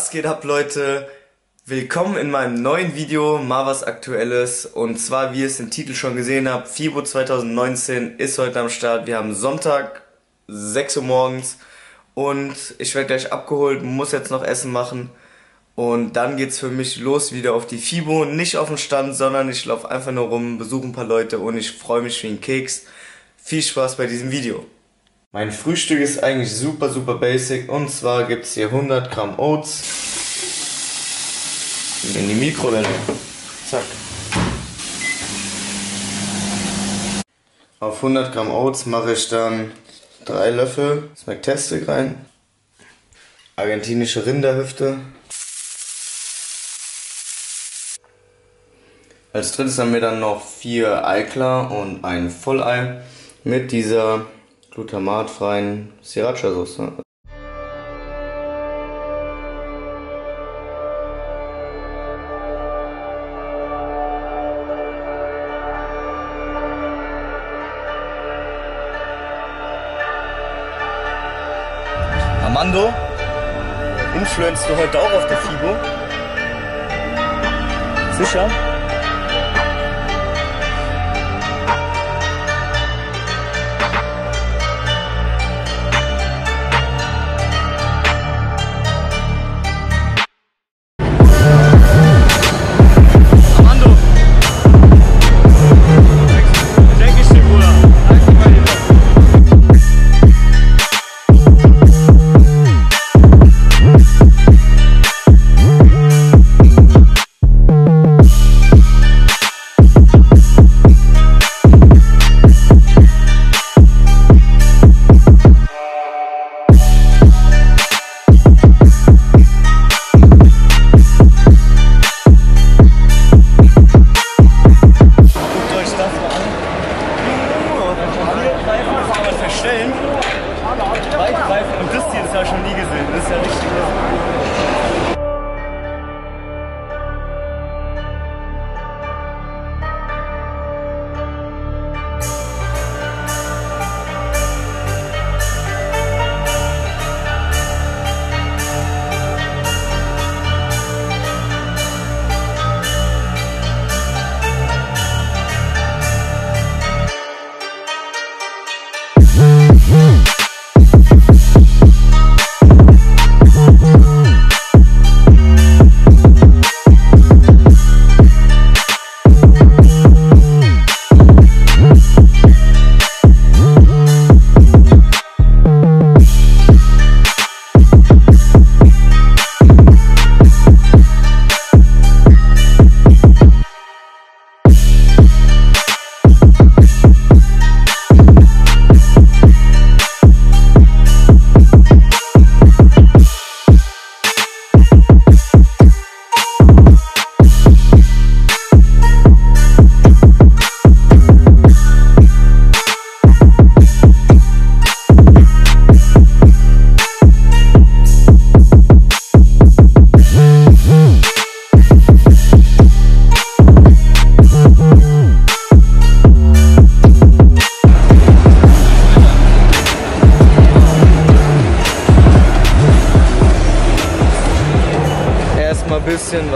Was geht ab, Leute? Willkommen in meinem neuen Video, mal was Aktuelles. Und zwar, wie ihr es im Titel schon gesehen habt, FIBO 2019 ist heute am Start. Wir haben Sonntag, 6 Uhr morgens. Und ich werde gleich abgeholt, muss jetzt noch Essen machen. Und dann geht's für mich los wieder auf die FIBO. Nicht auf den Stand, sondern ich laufe einfach nur rum, besuche ein paar Leute und ich freue mich wie ein Keks. Viel Spaß bei diesem Video. Mein Frühstück ist eigentlich super, super basic. Und zwar gibt's hier 100 Gramm Oats. In die Mikrowelle. Zack. Auf 100 Gramm Oats mache ich dann 3 Löffel Smacktastic rein. Argentinische Rinderhüfte. Als drittes haben wir dann noch 4 Eiklar und ein Vollei mit dieser glutamatfreien Sriracha-Soße. Armando, influenzt du heute auch auf der FIBO? Sicher? Reifen und das hier ist ja schon nie gesehen. Das ist ja richtig.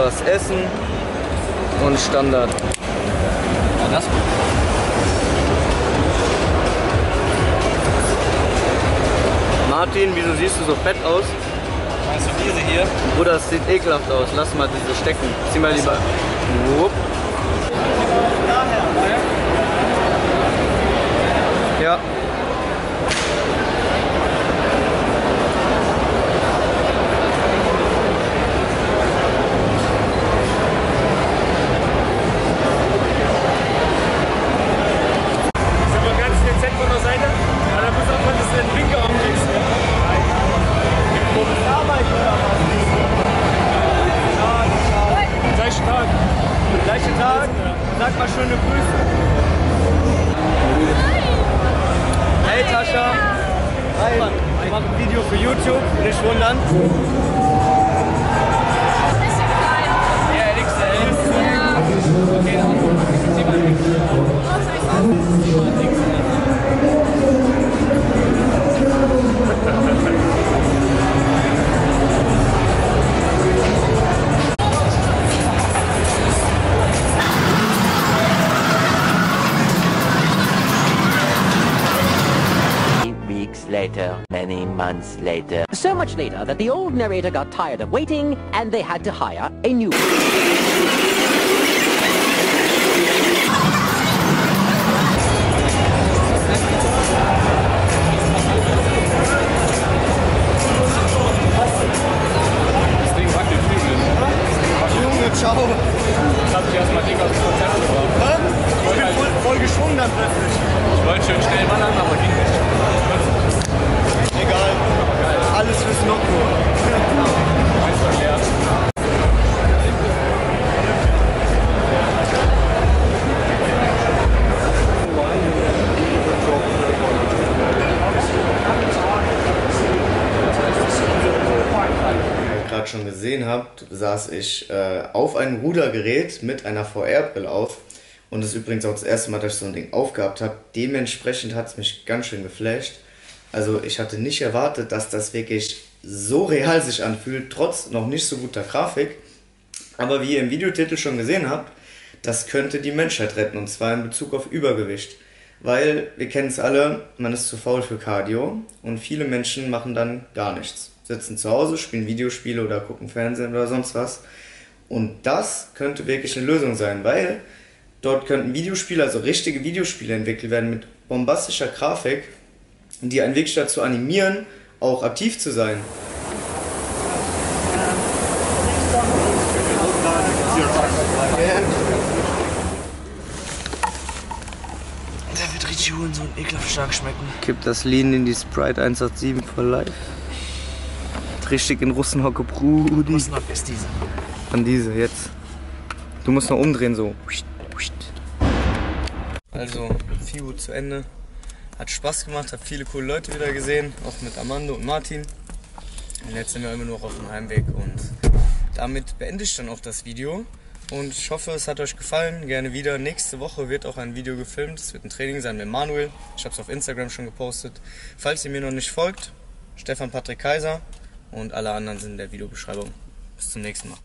Was essen und Standard. Ja, das Martin, wieso siehst du so fett aus? meinst du diese hier? Bruder, das sieht ekelhaft aus. Lass mal diese stecken. Zieh mal lieber. Wupp. Ja. Für YouTube. Nicht wundern. later, many months later. So much later that the old narrator got tired of waiting, and they had to hire a new schon gesehen habt, saß ich äh, auf einem Rudergerät mit einer VR-Brille auf. Und das ist übrigens auch das erste Mal, dass ich so ein Ding aufgehabt habe. Dementsprechend hat es mich ganz schön geflasht. Also ich hatte nicht erwartet, dass das wirklich so real sich anfühlt, trotz noch nicht so guter Grafik. Aber wie ihr im Videotitel schon gesehen habt, das könnte die Menschheit retten. Und zwar in Bezug auf Übergewicht. Weil wir kennen es alle, man ist zu faul für Cardio und viele Menschen machen dann gar nichts. Sitzen zu Hause, spielen Videospiele oder gucken Fernsehen oder sonst was. Und das könnte wirklich eine Lösung sein, weil dort könnten Videospiele, also richtige Videospiele entwickelt werden mit bombastischer Grafik, die einen wirklich dazu animieren, auch aktiv zu sein. Der wird richtig Hurensohn ekelhaft stark schmecken. Kipp das Lean in die Sprite 187 for life. Richtig in Russenhocke, Brudi. Noch ist diese? An diese, jetzt. Du musst noch umdrehen, so. Also, FIBO zu Ende. Hat Spaß gemacht, hat viele coole Leute wieder gesehen, auch mit Amando und Martin. Und jetzt sind wir immer noch auf dem Heimweg und damit beende ich dann auch das Video. Und ich hoffe, es hat euch gefallen. Gerne wieder. Nächste Woche wird auch ein Video gefilmt. Es wird ein Training sein mit Manuel. Ich habe es auf Instagram schon gepostet. Falls ihr mir noch nicht folgt, Stefan Patrick Kaiser und alle anderen sind in der Videobeschreibung. Bis zum nächsten Mal.